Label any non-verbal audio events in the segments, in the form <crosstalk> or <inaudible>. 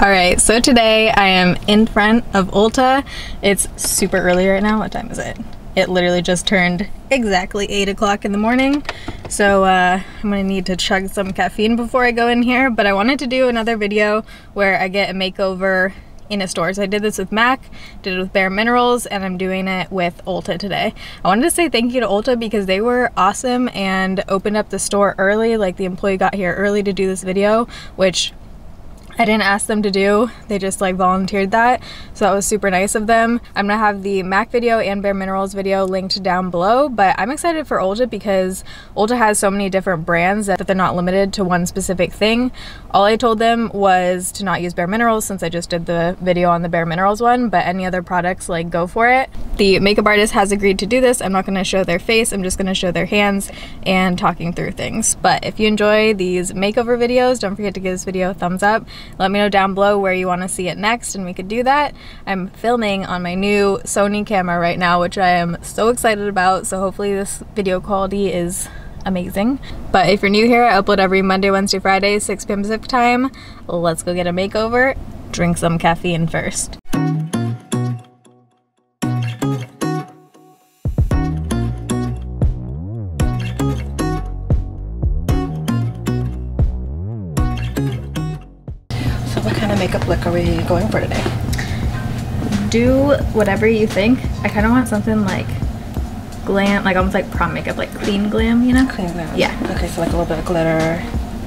All right, so today I am in front of Ulta. It's super early right now. What time is it? It literally just turned exactly 8 o'clock in the morning. So uh, I'm gonna need to chug some caffeine before I go in here. But I wanted to do another video where I get a makeover in a store. So I did this with MAC, did it with Bare Minerals, and I'm doing it with Ulta today. I wanted to say thank you to Ulta because they were awesome and opened up the store early. Like the employee got here early to do this video, which I didn't ask them to do, they just like volunteered that. So that was super nice of them. I'm gonna have the MAC video and Bare Minerals video linked down below, but I'm excited for Ulta because Ulta has so many different brands that they're not limited to one specific thing. All I told them was to not use Bare Minerals since I just did the video on the Bare Minerals one, but any other products, like go for it. The makeup artist has agreed to do this. I'm not gonna show their face, I'm just gonna show their hands and talking through things. But if you enjoy these makeover videos, don't forget to give this video a thumbs up. Let me know down below where you want to see it next and we could do that. I'm filming on my new Sony camera right now, which I am so excited about. So hopefully this video quality is amazing. But if you're new here, I upload every Monday, Wednesday, Friday, 6 p.m. Pacific time. Let's go get a makeover. Drink some caffeine first. Makeup look are we going for today? Do whatever you think. I kind of want something like glam, like almost like prom makeup, like clean glam, you know? Clean glam. Yeah. Okay, so like a little bit of glitter,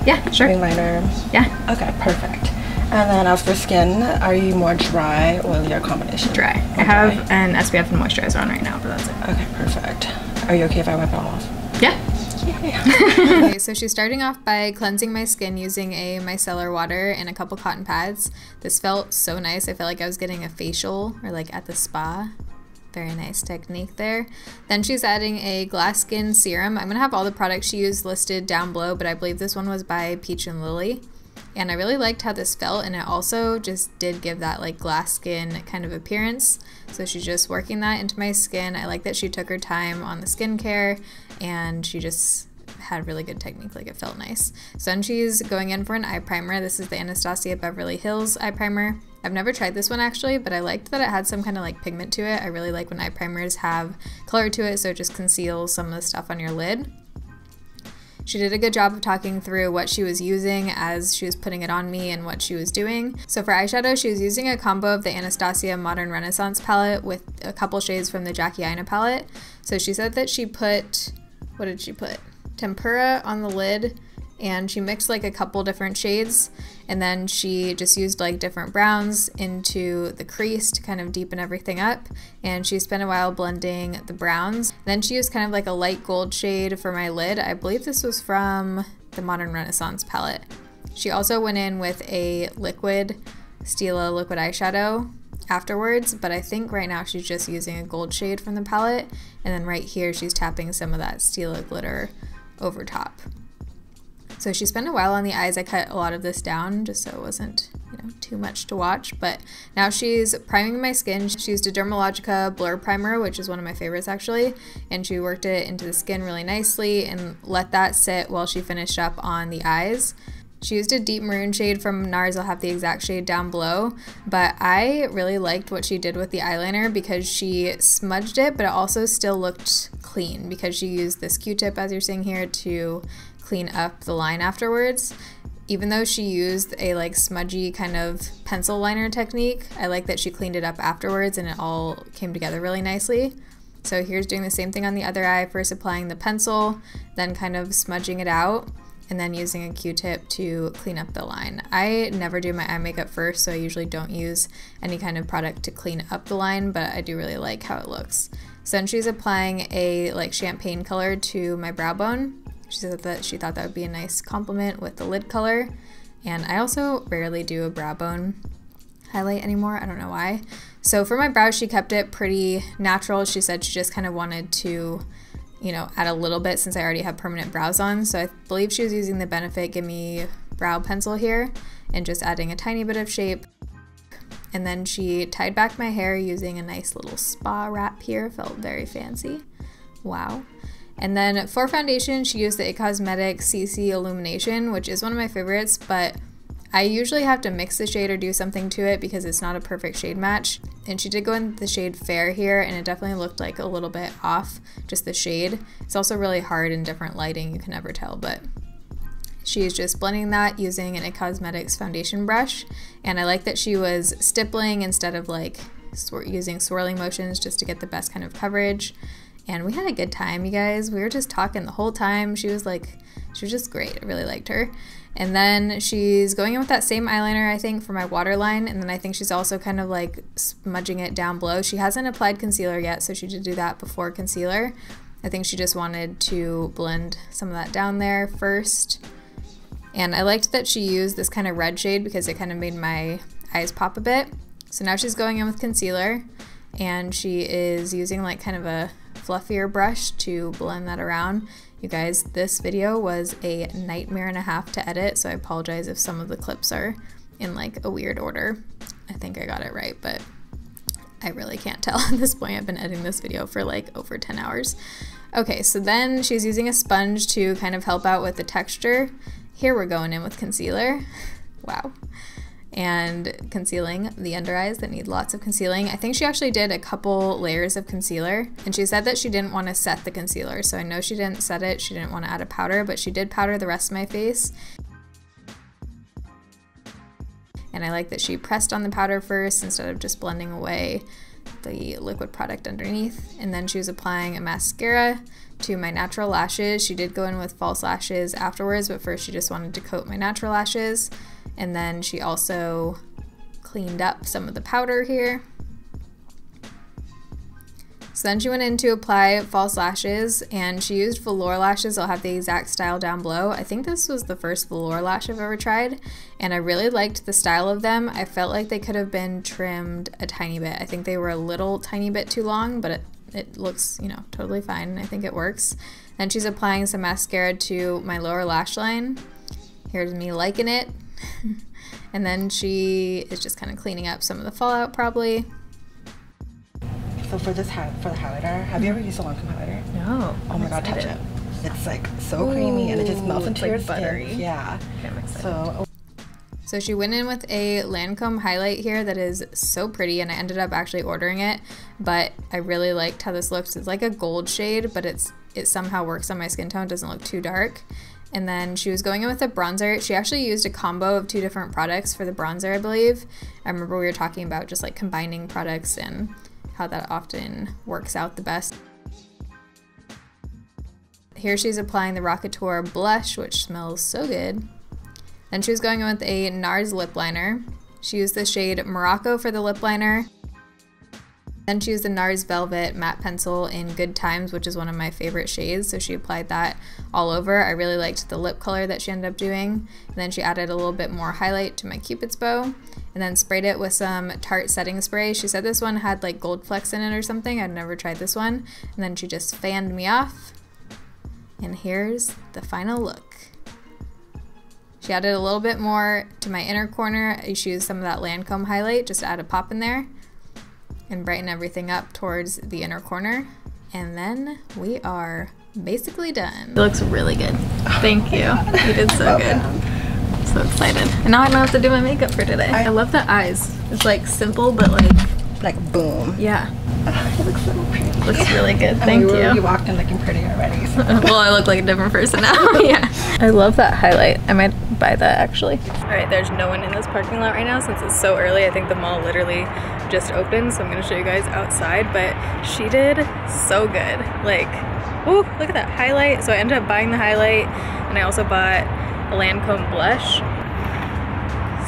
Yeah, sure. wing liner. Yeah, Okay, perfect. And then as for skin, are you more dry, oily, or combination? dry. I Okay. have an SPF and moisturizer on right now, but that's it. Okay, perfect. Are you okay if I wipe it all off? Yeah. Okay, so she's starting off by cleansing my skin using a micellar water and a couple cotton pads. This felt so nice. I felt like I was getting a facial or like at the spa. Very nice technique there. Then she's adding a glass skin serum. I'm going to have all the products she used listed down below, but I believe this one was by Peach and Lily. And I really liked how this felt, and it also just did give that like glass skin kind of appearance. So she's just working that into my skin. I like that she took her time on the skincare, and she just had really good technique, like it felt nice. So then she's going in for an eye primer. This is the Anastasia Beverly Hills eye primer. I've never tried this one actually, but I liked that it had some kind of like pigment to it. I really like when eye primers have color to it, so it just conceals some of the stuff on your lid. She did a good job of talking through what she was using as she was putting it on me and what she was doing. So for eyeshadow, she was using a combo of the Anastasia Modern Renaissance palette with a couple shades from the Jackie Aina palette. So she said that she put, what did she put? Tempera on the lid and she mixed like a couple different shades and then she just used like different browns into the crease to kind of deepen everything up and she spent a while blending the browns. Then she used kind of like a light gold shade for my lid. I believe this was from the modern renaissance palette. She also went in with a liquid stila liquid eyeshadow afterwards but i think right now she's just using a gold shade from the palette and then right here she's tapping some of that stila glitter over top so she spent a while on the eyes. I cut a lot of this down just so it wasn't, you know, too much to watch. But now she's priming my skin. She used a Dermalogica Blur Primer, which is one of my favorites actually. And she worked it into the skin really nicely and let that sit while she finished up on the eyes. She used a deep maroon shade from NARS. I'll have the exact shade down below. But I really liked what she did with the eyeliner because she smudged it, but it also still looked clean because she used this Q-tip, as you're seeing here, to clean up the line afterwards. Even though she used a like smudgy kind of pencil liner technique, I like that she cleaned it up afterwards and it all came together really nicely. So here's doing the same thing on the other eye, first applying the pencil, then kind of smudging it out, and then using a q-tip to clean up the line. I never do my eye makeup first, so I usually don't use any kind of product to clean up the line, but I do really like how it looks. Then she's applying a like champagne color to my brow bone. She said that she thought that would be a nice compliment with the lid color. And I also rarely do a brow bone highlight anymore. I don't know why. So for my brows, she kept it pretty natural. She said she just kind of wanted to, you know, add a little bit since I already have permanent brows on. So I believe she was using the Benefit Gimme brow pencil here and just adding a tiny bit of shape. And then she tied back my hair using a nice little spa wrap here. Felt very fancy. Wow. And then for foundation, she used the It Cosmetics CC Illumination, which is one of my favorites, but I usually have to mix the shade or do something to it because it's not a perfect shade match. And she did go in the shade Fair here and it definitely looked like a little bit off, just the shade. It's also really hard in different lighting, you can never tell, but She's just blending that using an It Cosmetics foundation brush. And I like that she was stippling instead of like using swirling motions just to get the best kind of coverage. And we had a good time, you guys. We were just talking the whole time. She was like, she was just great. I really liked her. And then she's going in with that same eyeliner, I think, for my waterline. And then I think she's also kind of like smudging it down below. She hasn't applied concealer yet, so she did do that before concealer. I think she just wanted to blend some of that down there first. And I liked that she used this kind of red shade because it kind of made my eyes pop a bit. So now she's going in with concealer and she is using like kind of a fluffier brush to blend that around. You guys, this video was a nightmare and a half to edit, so I apologize if some of the clips are in like a weird order. I think I got it right, but I really can't <laughs> tell at this point. I've been editing this video for like over 10 hours. Okay, so then she's using a sponge to kind of help out with the texture. Here we're going in with concealer. <laughs> wow. And concealing the under eyes that need lots of concealing. I think she actually did a couple layers of concealer and she said that she didn't want to set the concealer. So I know she didn't set it, she didn't want to add a powder, but she did powder the rest of my face. And I like that she pressed on the powder first instead of just blending away the liquid product underneath. And then she was applying a mascara to my natural lashes. She did go in with false lashes afterwards, but first she just wanted to coat my natural lashes. And then she also cleaned up some of the powder here. So then she went in to apply false lashes and she used velour lashes. I'll have the exact style down below. I think this was the first velour lash I've ever tried and I really liked the style of them. I felt like they could have been trimmed a tiny bit. I think they were a little tiny bit too long, but it, it looks, you know, totally fine. I think it works. Then she's applying some mascara to my lower lash line. Here's me liking it. <laughs> and then she is just kind of cleaning up some of the fallout probably. So for this for the highlighter, have you ever used a Lancome highlighter? No. Oh my god, touch it. It's like so Ooh, creamy and it just melts into like your buttery. skin. Yeah. Okay, so oh. so she went in with a Lancome highlight here that is so pretty and I ended up actually ordering it, but I really liked how this looks. It's like a gold shade, but it's it somehow works on my skin tone, it doesn't look too dark. And then she was going in with a bronzer. She actually used a combo of two different products for the bronzer, I believe. I remember we were talking about just like combining products and how that often works out the best. Here she's applying the Rockateur blush, which smells so good. Then she was going in with a NARS lip liner. She used the shade Morocco for the lip liner. Then she used the NARS Velvet matte pencil in Good Times, which is one of my favorite shades, so she applied that all over. I really liked the lip color that she ended up doing. And then she added a little bit more highlight to my cupid's bow, and then sprayed it with some Tarte setting spray. She said this one had like gold flecks in it or something. I'd never tried this one. And then she just fanned me off. And here's the final look. She added a little bit more to my inner corner. She used some of that Lancome highlight just to add a pop in there and brighten everything up towards the inner corner. And then we are basically done. It looks really good. Thank you. You did so good. I'm so excited. And now I don't have to do my makeup for today. I love the eyes. It's like simple, but like... Like boom. Yeah. It looks so pretty. Looks really good. Thank you. you. You walked in looking pretty already. So. <laughs> well, I look like a different person now. <laughs> yeah. I love that highlight. I might buy that actually. All right, there's no one in this parking lot right now since it's so early. I think the mall literally just opened, so I'm gonna show you guys outside, but she did so good. Like, ooh, look at that highlight. So I ended up buying the highlight, and I also bought a Lancome blush.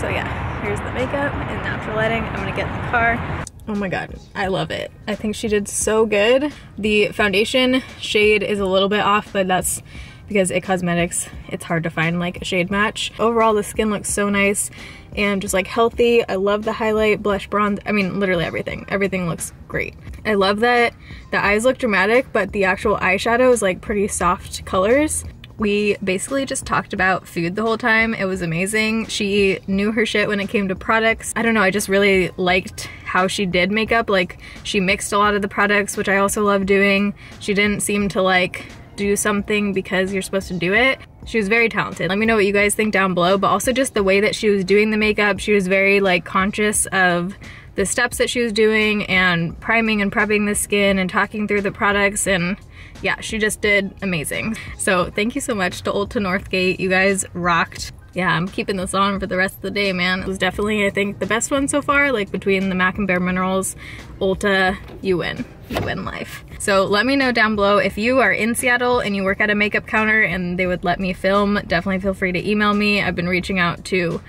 So yeah, here's the makeup and natural lighting. I'm gonna get in the car. Oh my god, I love it. I think she did so good. The foundation shade is a little bit off, but that's because it cosmetics it's hard to find like a shade match overall the skin looks so nice and just like healthy i love the highlight blush bronze i mean literally everything everything looks great i love that the eyes look dramatic but the actual eyeshadow is like pretty soft colors we basically just talked about food the whole time. It was amazing. She knew her shit when it came to products. I don't know, I just really liked how she did makeup. Like, she mixed a lot of the products, which I also love doing. She didn't seem to like do something because you're supposed to do it. She was very talented. Let me know what you guys think down below, but also just the way that she was doing the makeup. She was very like conscious of the steps that she was doing and priming and prepping the skin and talking through the products and yeah, she just did amazing. So thank you so much to Ulta Northgate. You guys rocked yeah, I'm keeping this on for the rest of the day, man. It was definitely, I think, the best one so far, like between the MAC and Bare Minerals, Ulta, you win. You win life. So let me know down below if you are in Seattle and you work at a makeup counter and they would let me film, definitely feel free to email me. I've been reaching out to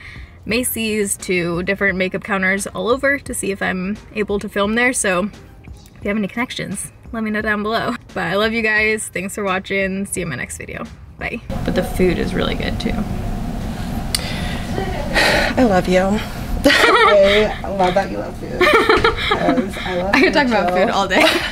Macy's, to different makeup counters all over to see if I'm able to film there. So if you have any connections, let me know down below. But I love you guys. Thanks for watching. See you in my next video. Bye. But the food is really good too. I love you. <laughs> I love that you love food. I, love I could talk about food all day. <laughs>